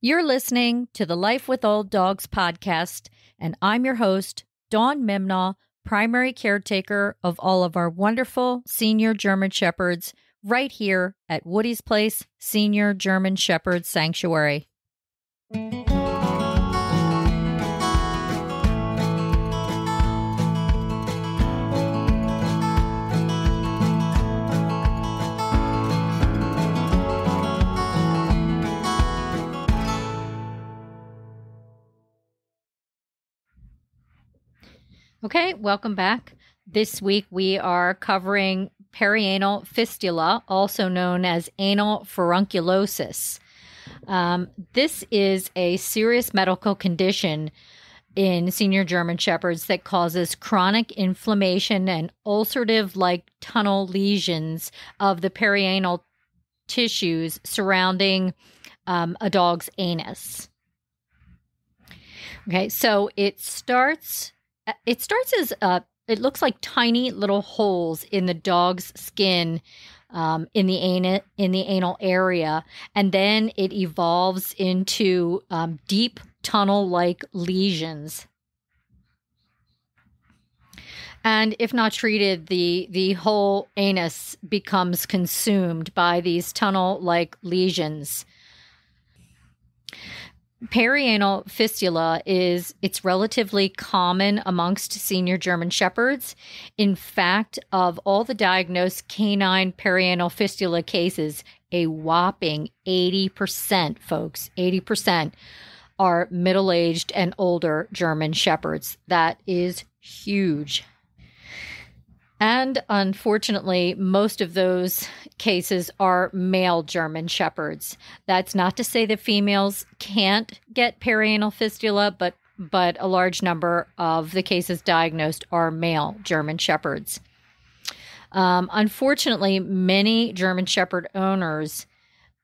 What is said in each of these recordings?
You're listening to the Life with Old Dogs podcast, and I'm your host, Dawn Memnaugh, primary caretaker of all of our wonderful senior German Shepherds right here at Woody's Place Senior German Shepherd Sanctuary. Okay, welcome back. This week we are covering perianal fistula, also known as anal furunculosis. Um, this is a serious medical condition in senior German Shepherds that causes chronic inflammation and ulcerative like tunnel lesions of the perianal tissues surrounding um, a dog's anus. Okay, so it starts it starts as uh, it looks like tiny little holes in the dog's skin um, in the anal in the anal area, and then it evolves into um, deep tunnel-like lesions. And if not treated, the the whole anus becomes consumed by these tunnel-like lesions. Perianal fistula is it's relatively common amongst senior German shepherds. In fact, of all the diagnosed canine perianal fistula cases, a whopping 80%, folks, 80% are middle-aged and older German shepherds. That is huge. And unfortunately, most of those cases are male German shepherds. That's not to say that females can't get perianal fistula, but but a large number of the cases diagnosed are male German shepherds. Um, unfortunately, many German shepherd owners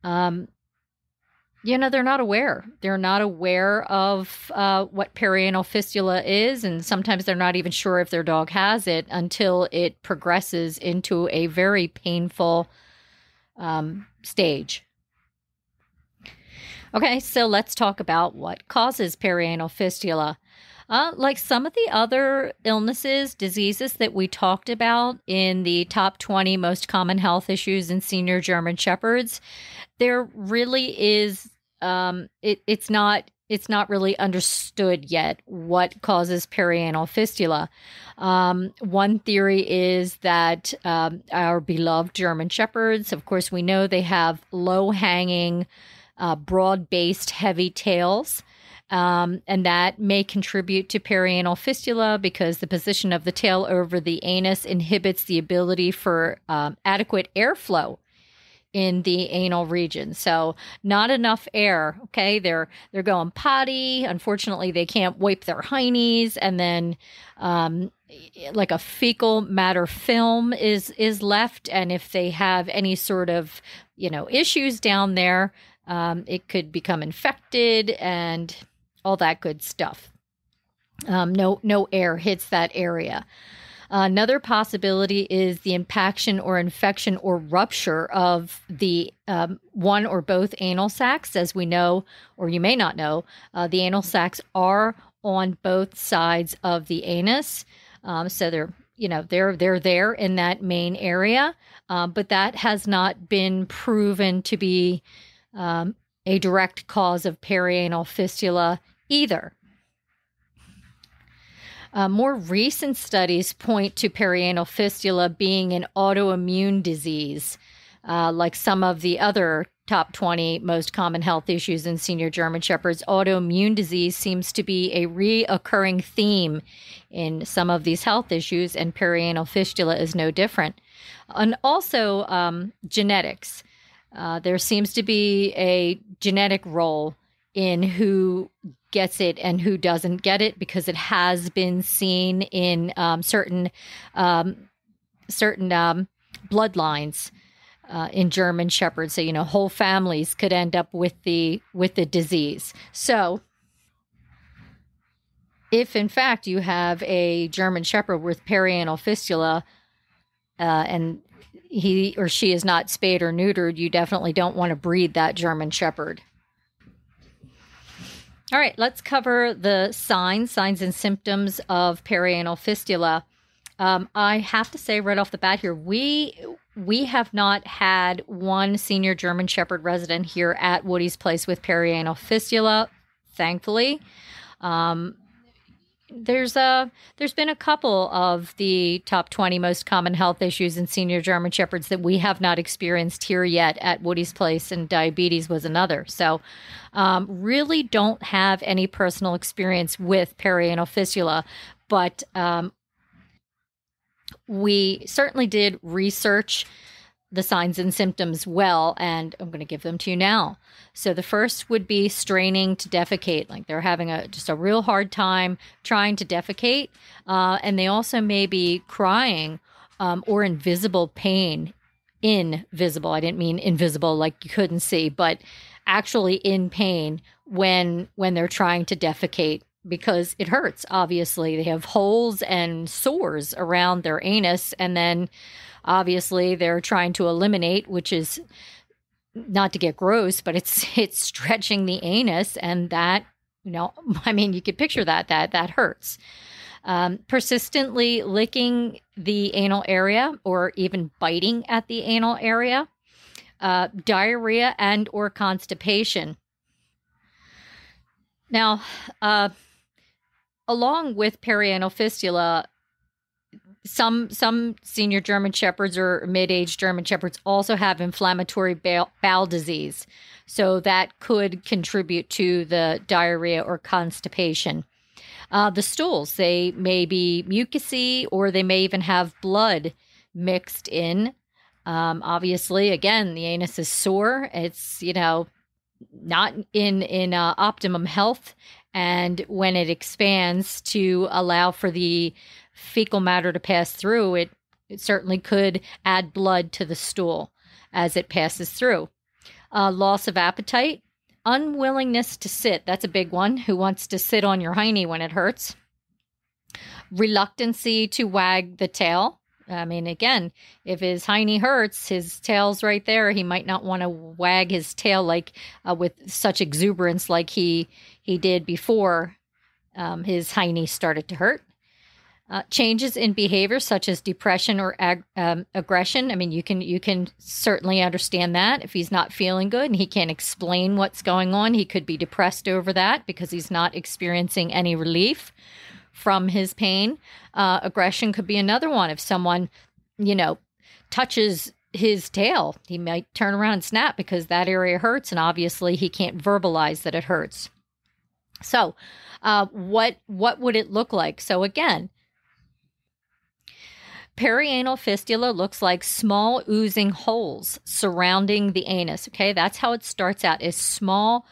um, you know they're not aware. They're not aware of uh, what perianal fistula is and sometimes they're not even sure if their dog has it until it progresses into a very painful um, stage. Okay so let's talk about what causes perianal fistula. Uh, like some of the other illnesses, diseases that we talked about in the top 20 most common health issues in senior German Shepherds, there really is um, it, it's not it's not really understood yet what causes perianal fistula. Um, one theory is that um, our beloved German Shepherds, of course, we know they have low hanging, uh, broad based, heavy tails. Um, and that may contribute to perianal fistula because the position of the tail over the anus inhibits the ability for um, adequate airflow in the anal region. So not enough air. Okay, they're they're going potty. Unfortunately, they can't wipe their heinies, and then um, like a fecal matter film is is left. And if they have any sort of you know issues down there, um, it could become infected and all that good stuff. Um, no no air hits that area. Another possibility is the impaction or infection or rupture of the um, one or both anal sacs. As we know, or you may not know, uh, the anal sacs are on both sides of the anus. Um, so they're you know they're they're there in that main area, um, but that has not been proven to be um, a direct cause of perianal fistula either. Uh, more recent studies point to perianal fistula being an autoimmune disease, uh, like some of the other top 20 most common health issues in senior German Shepherds. Autoimmune disease seems to be a reoccurring theme in some of these health issues, and perianal fistula is no different. And also um, genetics. Uh, there seems to be a genetic role in who gets it and who doesn't get it because it has been seen in um, certain um, certain um, bloodlines uh, in German shepherds. So you know, whole families could end up with the with the disease. So if in fact you have a German shepherd with perianal fistula uh, and he or she is not spayed or neutered, you definitely don't want to breed that German shepherd. All right, let's cover the signs, signs and symptoms of perianal fistula. Um, I have to say right off the bat here, we we have not had one senior German Shepherd resident here at Woody's place with perianal fistula, thankfully. Um, there's a there's been a couple of the top 20 most common health issues in senior german shepherds that we have not experienced here yet at woody's place and diabetes was another. So um, really don't have any personal experience with perianal fistula but um, we certainly did research the signs and symptoms well, and I'm going to give them to you now. So the first would be straining to defecate, like they're having a just a real hard time trying to defecate, uh, and they also may be crying um, or invisible pain. Invisible. I didn't mean invisible like you couldn't see, but actually in pain when when they're trying to defecate because it hurts obviously they have holes and sores around their anus and then obviously they're trying to eliminate, which is not to get gross, but it's it's stretching the anus, and that you know, I mean, you could picture that that that hurts. Um, persistently licking the anal area or even biting at the anal area, uh, diarrhea and or constipation. Now, uh, along with perianal fistula, some some senior German shepherds or mid-aged German shepherds also have inflammatory bowel, bowel disease, so that could contribute to the diarrhea or constipation. Uh, the stools they may be mucousy or they may even have blood mixed in. Um, obviously, again, the anus is sore. It's you know not in in uh, optimum health, and when it expands to allow for the fecal matter to pass through, it, it certainly could add blood to the stool as it passes through. Uh, loss of appetite, unwillingness to sit. That's a big one. Who wants to sit on your hiney when it hurts? Reluctancy to wag the tail. I mean, again, if his hiney hurts, his tail's right there. He might not want to wag his tail like uh, with such exuberance like he he did before um, his hiney started to hurt. Uh, changes in behavior such as depression or ag- um, aggression i mean you can you can certainly understand that. If he's not feeling good and he can't explain what's going on he could be depressed over that because he's not experiencing any relief from his pain. Uh, aggression could be another one. If someone you know touches his tail he might turn around and snap because that area hurts and obviously he can't verbalize that it hurts. So uh, what what would it look like? So again Perianal fistula looks like small oozing holes surrounding the anus. Okay, that's how it starts out is small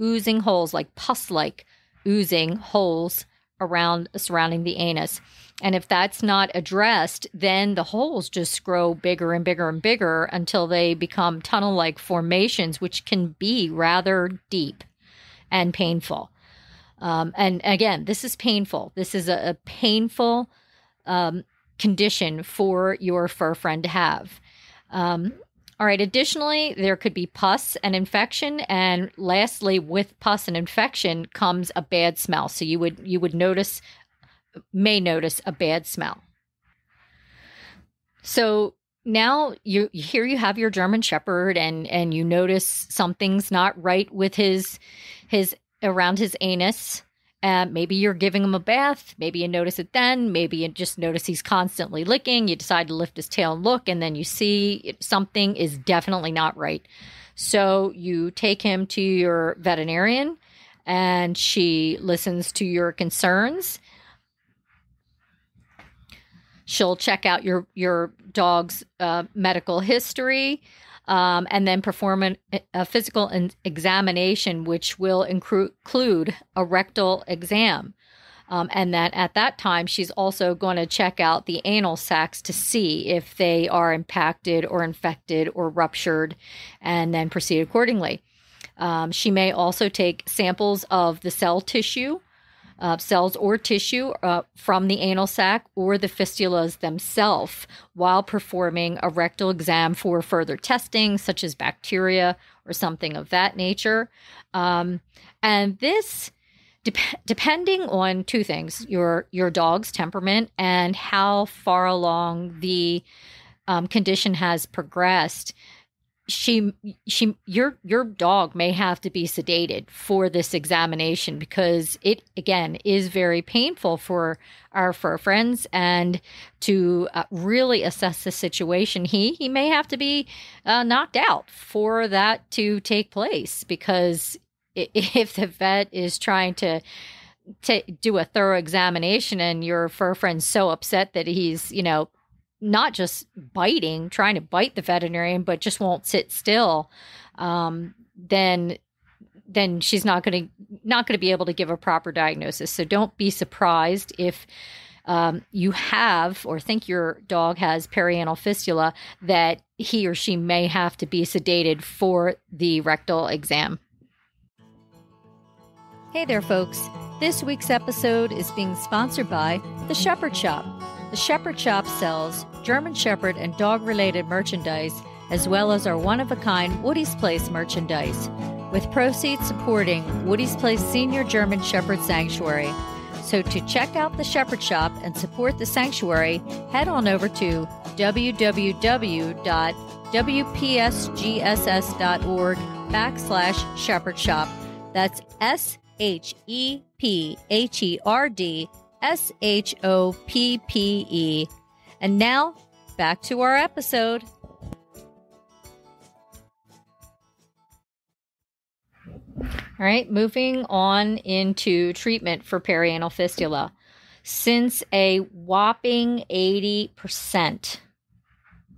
oozing holes, like pus-like oozing holes around surrounding the anus. And if that's not addressed, then the holes just grow bigger and bigger and bigger until they become tunnel like formations, which can be rather deep and painful. Um, and again, this is painful. This is a, a painful um, condition for your fur friend to have. Um, all right. Additionally, there could be pus and infection, and lastly, with pus and infection comes a bad smell. So you would you would notice may notice a bad smell. So now you here you have your German Shepherd, and and you notice something's not right with his his around his anus. Uh, maybe you're giving him a bath. Maybe you notice it then. Maybe you just notice he's constantly licking. You decide to lift his tail and look, and then you see something is definitely not right. So you take him to your veterinarian, and she listens to your concerns. She'll check out your your dog's uh, medical history um, and then perform an, a physical examination, which will include a rectal exam. Um, and that at that time, she's also going to check out the anal sacs to see if they are impacted or infected or ruptured, and then proceed accordingly. Um, she may also take samples of the cell tissue uh, cells or tissue uh, from the anal sac or the fistulas themselves while performing a rectal exam for further testing, such as bacteria or something of that nature. Um, and this depending on two things your your dog's temperament and how far along the um, condition has progressed she she your your dog may have to be sedated for this examination because it again is very painful for our fur friends and to uh, really assess the situation. He he may have to be uh, knocked out for that to take place because if the vet is trying to to do a thorough examination and your fur friend's so upset that he's you know not just biting, trying to bite the veterinarian, but just won't sit still, um, then then she's not going to not going to be able to give a proper diagnosis. So don't be surprised if um, you have or think your dog has perianal fistula that he or she may have to be sedated for the rectal exam. Hey there, folks. This week's episode is being sponsored by The Shepherd Shop. The Shepherd Shop sells German Shepherd and dog related merchandise, as well as our one of a kind Woody's Place merchandise, with proceeds supporting Woody's Place Senior German Shepherd Sanctuary. So, to check out the Shepherd Shop and support the sanctuary, head on over to www.wpsgss.org backslash shepherd shop. That's S H E P H E R D S H O P P E. And now, back to our episode. All right, moving on into treatment for perianal fistula. Since a whopping 80%,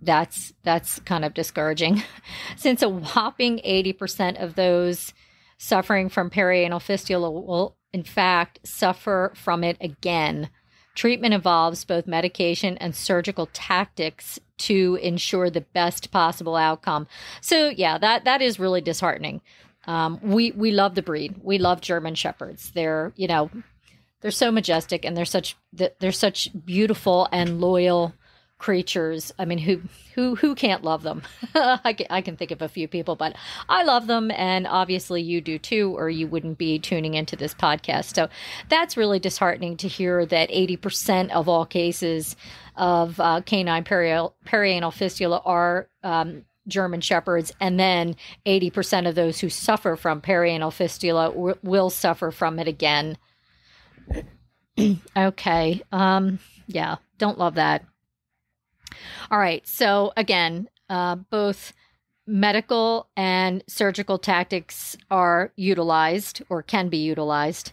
that's that's kind of discouraging. Since a whopping 80% of those suffering from perianal fistula will in fact, suffer from it again. Treatment involves both medication and surgical tactics to ensure the best possible outcome. So, yeah, that that is really disheartening. Um, we we love the breed. We love German shepherds. They're you know they're so majestic and they're such they're such beautiful and loyal creatures. I mean, who who who can't love them? I can, I can think of a few people, but I love them, and obviously you do too, or you wouldn't be tuning into this podcast. So that's really disheartening to hear that eighty percent of all cases of uh, canine perianal, perianal fistula are um, German shepherds, and then 80% of those who suffer from perianal fistula w- will suffer from it again. okay. Um, yeah, don't love that. All right. So, again, uh, both medical and surgical tactics are utilized or can be utilized.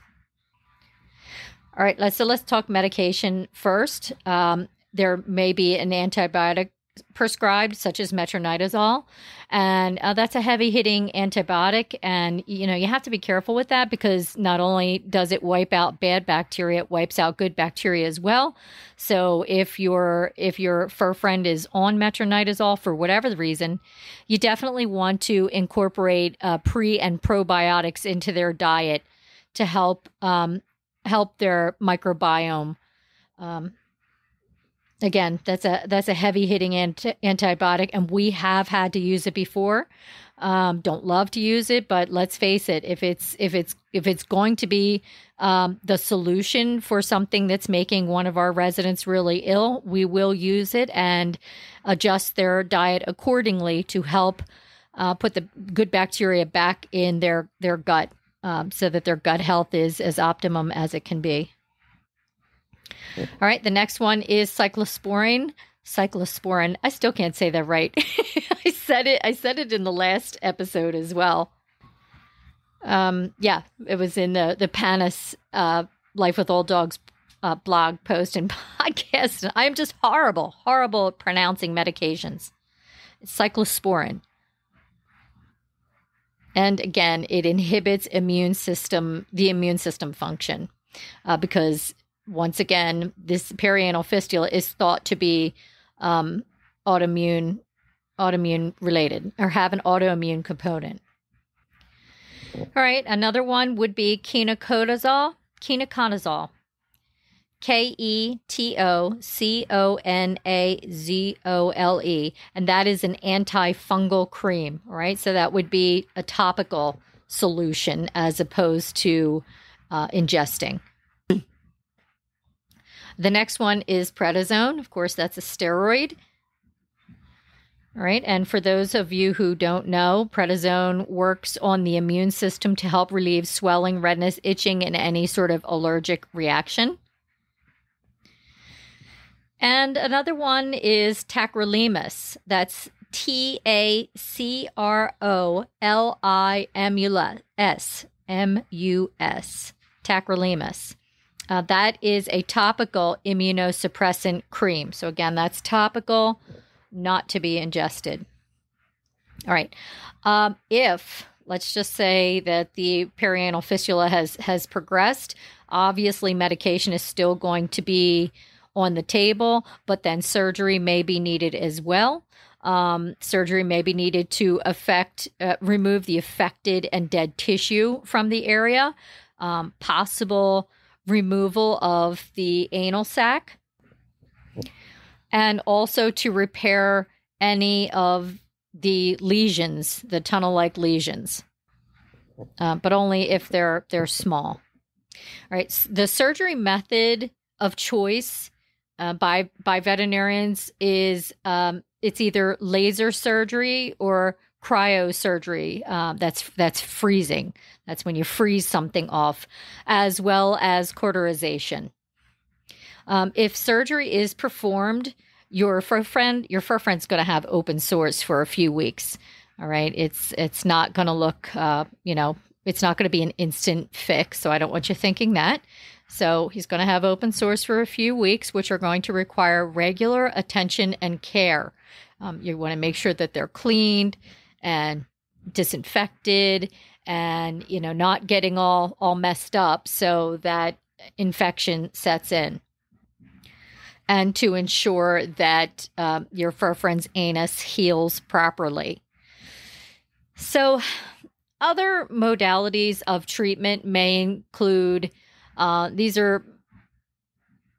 All right, let's so let's talk medication first. Um, there may be an antibiotic prescribed, such as metronidazole, and uh, that's a heavy hitting antibiotic. And you know you have to be careful with that because not only does it wipe out bad bacteria, it wipes out good bacteria as well. So if your if your fur friend is on metronidazole for whatever the reason, you definitely want to incorporate uh, pre and probiotics into their diet to help um, help their microbiome. Um, again that's a that's a heavy hitting anti- antibiotic and we have had to use it before. Um, don't love to use it but let's face it if it's if it's if it's going to be um, the solution for something that's making one of our residents really ill we will use it and adjust their diet accordingly to help uh, put the good bacteria back in their their gut um, so that their gut health is as optimum as it can be all right, the next one is cyclosporine. Cyclosporin. I still can't say that right. I said it. I said it in the last episode as well. Um, yeah, it was in the the pannus uh, Life with Old Dogs uh, blog post and podcast. I am just horrible, horrible at pronouncing medications. Cyclosporin. And again, it inhibits immune system, the immune system function, uh, because once again, this perianal fistula is thought to be um, autoimmune autoimmune related or have an autoimmune component. All right, another one would be ketoconazole. Ketoconazole. K E T O C O N A Z O L E. And that is an antifungal cream, right? So that would be a topical solution as opposed to uh, ingesting. The next one is prednisone. Of course, that's a steroid. All right. And for those of you who don't know, prednisone works on the immune system to help relieve swelling, redness, itching, and any sort of allergic reaction. And another one is tacrolimus. That's T A C R O L I M U S. M U S. Tacrolimus. Uh, that is a topical immunosuppressant cream. So, again, that's topical not to be ingested. All right. Um, if let's just say that the perianal fistula has has progressed, obviously medication is still going to be on the table, but then surgery may be needed as well. Um, surgery may be needed to affect uh, remove the affected and dead tissue from the area. Um, possible removal of the anal sac and also to repair any of the lesions, the tunnel-like lesions, uh, but only if they're they're small. All right. The surgery method of choice uh, by by veterinarians is um, it's either laser surgery or cryosurgery. Um, that's that's freezing. That's when you freeze something off, as well as cauterization. Um, if surgery is performed, your fur friend, your fur friend's going to have open sores for a few weeks. All right, it's it's not going to look, uh, you know, it's not going to be an instant fix. So I don't want you thinking that. So he's going to have open sores for a few weeks, which are going to require regular attention and care. Um, you want to make sure that they're cleaned and disinfected and you know not getting all all messed up so that infection sets in and to ensure that uh, your fur friend's anus heals properly. So, other modalities of treatment may include uh, these are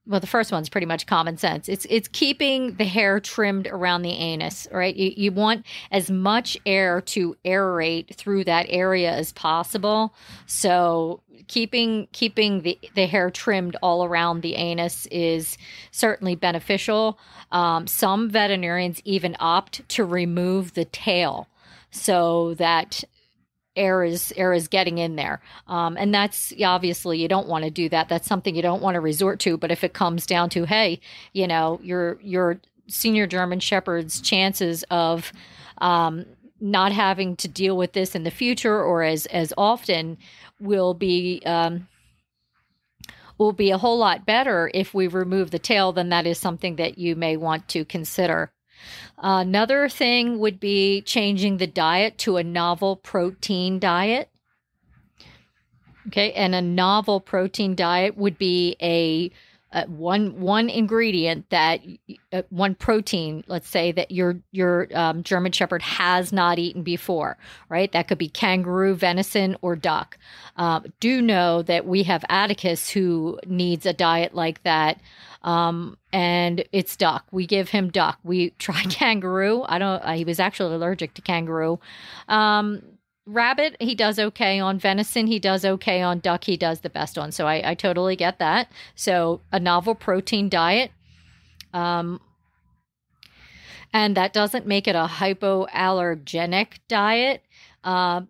well the first one's pretty much common sense. It's it's keeping the hair trimmed around the anus right? You, you want as much air to aerate through that area as possible. So keeping keeping the, the hair trimmed all around the anus is certainly beneficial. Um, some veterinarians even opt to remove the tail so that air is air is getting in there. Um, and that's obviously you don't want to do that. That's something you don't want to resort to but if it comes down to hey you know your your senior german shepherd's chances of um, not having to deal with this in the future or as as often will be um, will be a whole lot better if we remove the tail then that is something that you may want to consider another thing would be changing the diet to a novel protein diet. Okay, and a novel protein diet would be a uh, one one ingredient that uh, one protein let's say that your your um, german shepherd has not eaten before right that could be kangaroo venison or duck uh, do know that we have atticus who needs a diet like that um, and it's duck. We give him duck. We try kangaroo. I don't. He was actually allergic to kangaroo. Um, rabbit, he does okay on venison. He does okay on duck. He does the best on. So I, I totally get that. So a novel protein diet. Um, and that doesn't make it a hypoallergenic diet. Uh,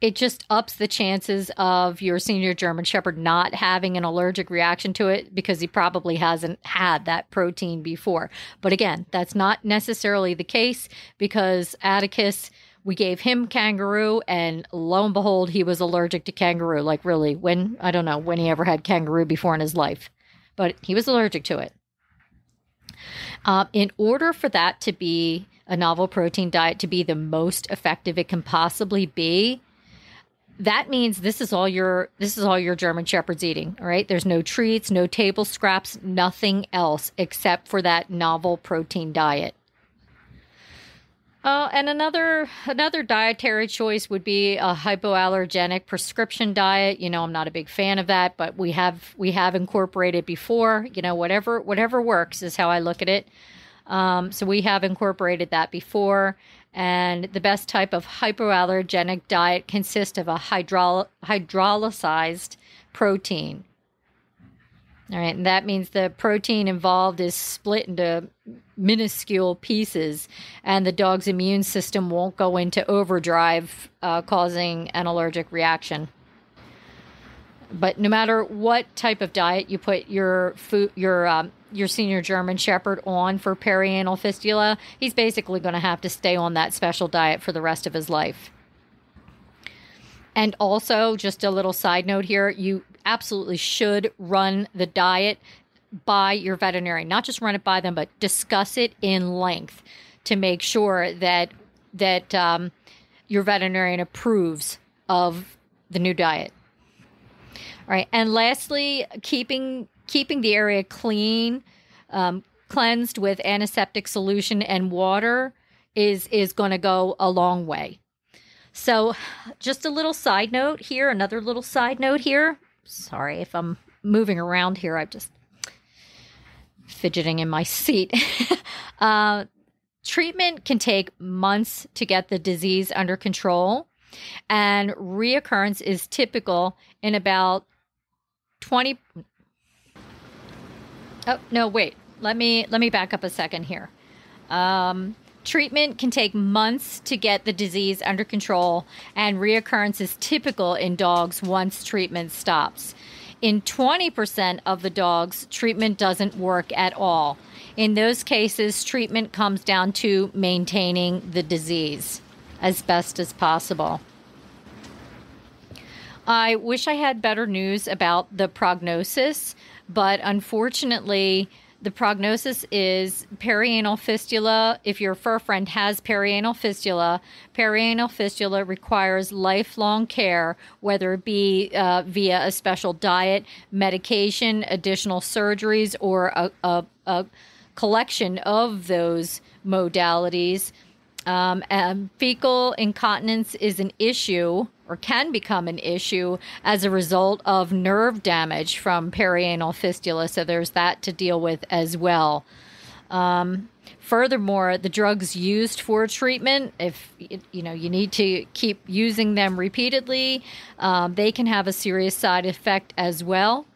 it just ups the chances of your senior German Shepherd not having an allergic reaction to it because he probably hasn't had that protein before. But again, that's not necessarily the case because Atticus, we gave him kangaroo, and lo and behold, he was allergic to kangaroo. Like, really, when I don't know when he ever had kangaroo before in his life, but he was allergic to it. Uh, in order for that to be a novel protein diet to be the most effective it can possibly be, that means this is all your this is all your German Shepherd's eating. All right, there's no treats, no table scraps, nothing else except for that novel protein diet. Uh, and another another dietary choice would be a hypoallergenic prescription diet. You know, I'm not a big fan of that, but we have we have incorporated before. You know, whatever whatever works is how I look at it. Um, so we have incorporated that before, And the best type of hypoallergenic diet consists of a hydrol- hydrolyzed protein. All right, and that means the protein involved is split into minuscule pieces, and the dog's immune system won't go into overdrive, uh, causing an allergic reaction. But no matter what type of diet you put your food, your um, your senior German Shepherd on for perianal fistula, he's basically going to have to stay on that special diet for the rest of his life. And also, just a little side note here, you absolutely should run the diet by your veterinarian. Not just run it by them, but discuss it in length to make sure that that um, your veterinarian approves of the new diet. All right, and lastly, keeping keeping the area clean, um, cleansed with antiseptic solution and water is is going to go a long way. So, just a little side note here, another little side note here. Sorry if I'm moving around here. I'm just fidgeting in my seat. uh, treatment can take months to get the disease under control, and reoccurrence is typical in about 20 Oh, no, wait. Let me let me back up a second here. Um, treatment can take months to get the disease under control, and reoccurrence is typical in dogs once treatment stops. In 20% of the dogs, treatment doesn't work at all. In those cases, treatment comes down to maintaining the disease as best as possible. I wish I had better news about the prognosis, but unfortunately, the prognosis is perianal fistula. If your fur friend has perianal fistula, perianal fistula requires lifelong care, whether it be uh, via a special diet, medication, additional surgeries, or a, a, a collection of those modalities. Um, fecal incontinence is an issue or can become an issue as a result of nerve damage from perianal fistula. So there's that to deal with as well. Um, furthermore, the drugs used for treatment, if you know you need to keep using them repeatedly, um, they can have a serious side effect as well.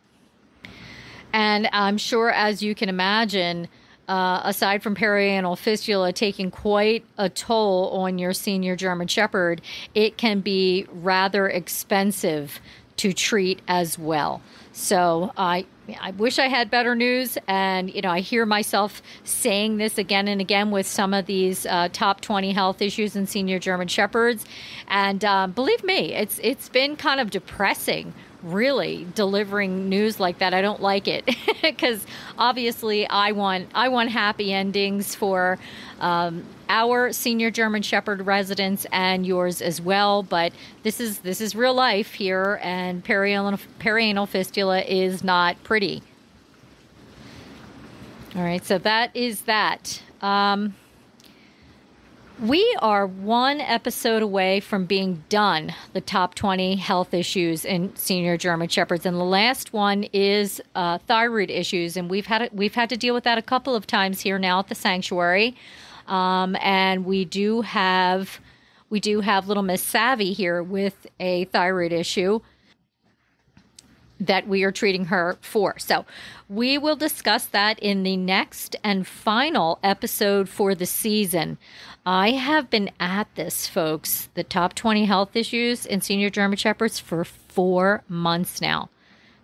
And I'm sure, as you can imagine, uh, aside from perianal fistula taking quite a toll on your senior German Shepherd, it can be rather expensive to treat as well. So I I wish I had better news, and you know I hear myself saying this again and again with some of these uh, top twenty health issues in senior German Shepherds, and um, believe me, it's it's been kind of depressing really delivering news like that. I don't like it because obviously I want I want happy endings for um, our senior German Shepherd residents and yours as well. But this is this is real life here, and perianal perianal fistula is not pretty. All right, so that is that. Um, we are one episode away from being done the top 20 health issues in senior German shepherds and the last one is uh, thyroid issues and we've had we've had to deal with that a couple of times here now at the sanctuary. Um, and we do have we do have little Miss Savvy here with a thyroid issue that we are treating her for. So, we will discuss that in the next and final episode for the season. I have been at this, folks, the top 20 health issues in senior German Shepherds for four months now.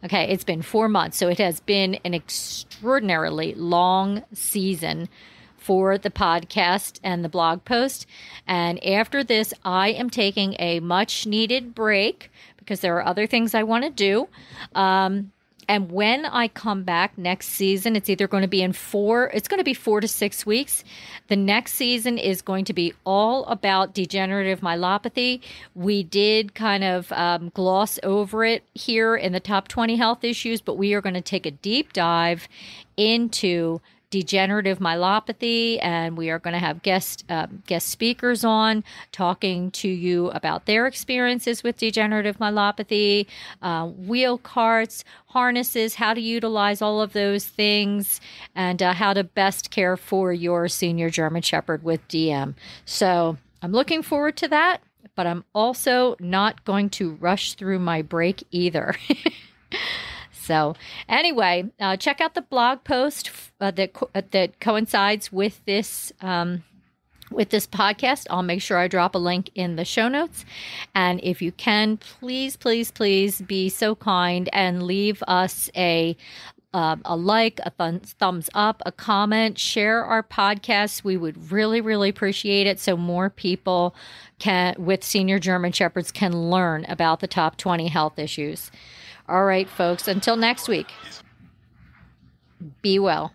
Okay, it's been four months. So it has been an extraordinarily long season for the podcast and the blog post. And after this, I am taking a much needed break because there are other things I want to do. Um, and when I come back next season, it's either going to be in four, it's going to be four to six weeks. The next season is going to be all about degenerative myelopathy. We did kind of um, gloss over it here in the top 20 health issues, but we are going to take a deep dive into degenerative myelopathy, and we are going to have guest uh, guest speakers on talking to you about their experiences with degenerative myelopathy, uh, wheel carts, harnesses, how to utilize all of those things, and uh, how to best care for your senior German Shepherd with DM. So I'm looking forward to that, but I'm also not going to rush through my break either. So, anyway, uh, check out the blog post uh, that co- uh, that coincides with this um, with this podcast. I'll make sure I drop a link in the show notes. And if you can, please, please, please be so kind and leave us a uh, a like, a th- thumbs up, a comment, share our podcast. We would really, really appreciate it so more people can, with senior German Shepherds, can learn about the top 20 health issues. All right, folks, until next week, be well.